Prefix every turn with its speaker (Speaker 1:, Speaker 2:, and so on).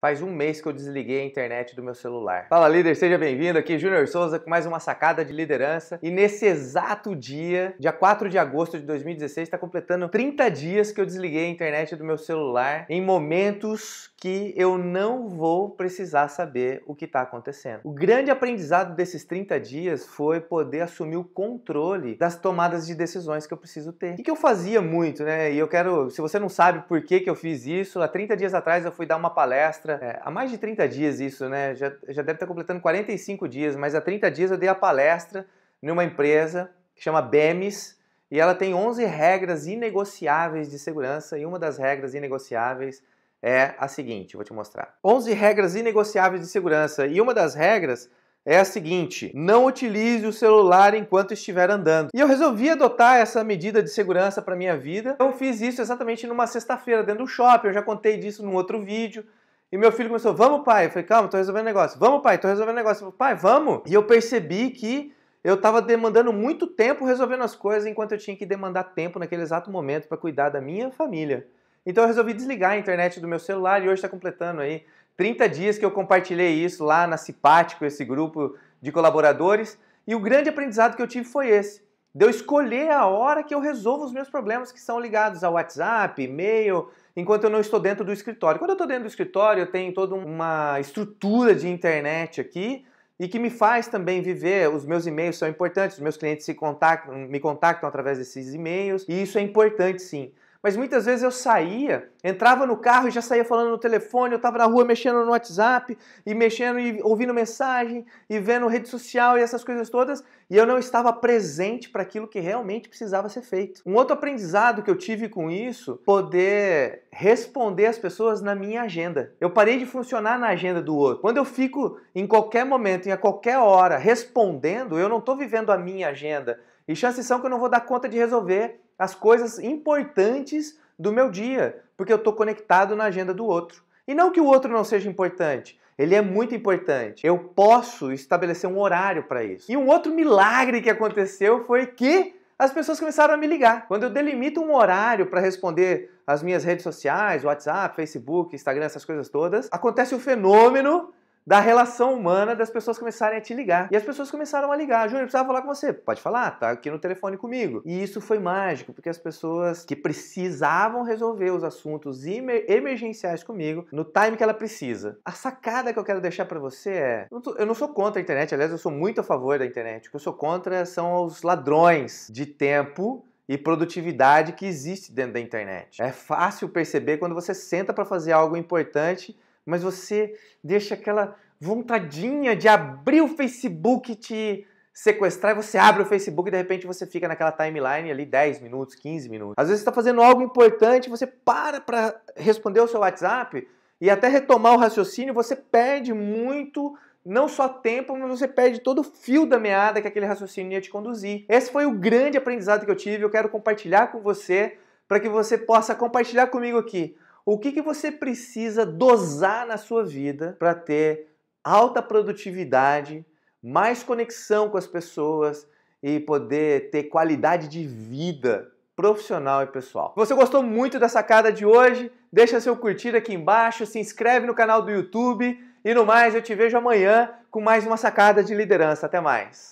Speaker 1: Faz um mês que eu desliguei a internet do meu celular. Fala líder, seja bem-vindo aqui, Júnior Souza com mais uma sacada de liderança. E nesse exato dia, dia 4 de agosto de 2016, está completando 30 dias que eu desliguei a internet do meu celular em momentos que eu não vou precisar saber o que está acontecendo. O grande aprendizado desses 30 dias foi poder assumir o controle das tomadas de decisões que eu preciso ter. O que eu fazia muito, né? E eu quero, se você não sabe por que, que eu fiz isso, há 30 dias atrás eu fui dar uma palestra palestra, é, há mais de 30 dias isso, né? Já, já deve estar completando 45 dias, mas há 30 dias eu dei a palestra numa empresa que chama BEMES e ela tem 11 regras inegociáveis de segurança e uma das regras inegociáveis é a seguinte, vou te mostrar. 11 regras inegociáveis de segurança e uma das regras é a seguinte: não utilize o celular enquanto estiver andando. E eu resolvi adotar essa medida de segurança para minha vida. Eu fiz isso exatamente numa sexta-feira dentro do shopping. Eu já contei disso num outro vídeo. E meu filho começou, vamos pai. Eu falei, calma, tô resolvendo negócio. Vamos pai, tô resolvendo negócio. Falei, pai, vamos. E eu percebi que eu estava demandando muito tempo resolvendo as coisas enquanto eu tinha que demandar tempo naquele exato momento para cuidar da minha família. Então eu resolvi desligar a internet do meu celular e hoje está completando aí 30 dias que eu compartilhei isso lá na Cipático, esse grupo de colaboradores. E o grande aprendizado que eu tive foi esse de eu escolher a hora que eu resolvo os meus problemas que são ligados ao WhatsApp, e-mail, enquanto eu não estou dentro do escritório. Quando eu estou dentro do escritório, eu tenho toda uma estrutura de internet aqui e que me faz também viver. Os meus e-mails são importantes, os meus clientes se contactam, me contactam através desses e-mails e isso é importante sim. Mas muitas vezes eu saía, entrava no carro e já saía falando no telefone, eu estava na rua mexendo no WhatsApp e mexendo e ouvindo mensagem e vendo rede social e essas coisas todas, e eu não estava presente para aquilo que realmente precisava ser feito. Um outro aprendizado que eu tive com isso, poder responder as pessoas na minha agenda. Eu parei de funcionar na agenda do outro. Quando eu fico em qualquer momento, em qualquer hora, respondendo, eu não estou vivendo a minha agenda. E chances são que eu não vou dar conta de resolver as coisas importantes do meu dia, porque eu estou conectado na agenda do outro. E não que o outro não seja importante, ele é muito importante. Eu posso estabelecer um horário para isso. E um outro milagre que aconteceu foi que as pessoas começaram a me ligar. Quando eu delimito um horário para responder as minhas redes sociais, WhatsApp, Facebook, Instagram, essas coisas todas, acontece o fenômeno da relação humana das pessoas começarem a te ligar. E as pessoas começaram a ligar. Júnior, precisava falar com você. Pode falar, tá aqui no telefone comigo. E isso foi mágico, porque as pessoas que precisavam resolver os assuntos emergenciais comigo no time que ela precisa. A sacada que eu quero deixar para você é: eu não sou contra a internet, aliás, eu sou muito a favor da internet. O que eu sou contra são os ladrões de tempo e produtividade que existe dentro da internet. É fácil perceber quando você senta para fazer algo importante mas você deixa aquela vontadinha de abrir o Facebook e te sequestrar, e você abre o Facebook e de repente você fica naquela timeline ali 10 minutos, 15 minutos. Às vezes você está fazendo algo importante, você para para responder o seu WhatsApp e até retomar o raciocínio, você perde muito, não só tempo, mas você perde todo o fio da meada que aquele raciocínio ia te conduzir. Esse foi o grande aprendizado que eu tive, eu quero compartilhar com você para que você possa compartilhar comigo aqui o que, que você precisa dosar na sua vida para ter alta produtividade, mais conexão com as pessoas e poder ter qualidade de vida profissional e pessoal. Você gostou muito da sacada de hoje, deixa seu curtir aqui embaixo, se inscreve no canal do YouTube e no mais eu te vejo amanhã com mais uma sacada de liderança. Até mais.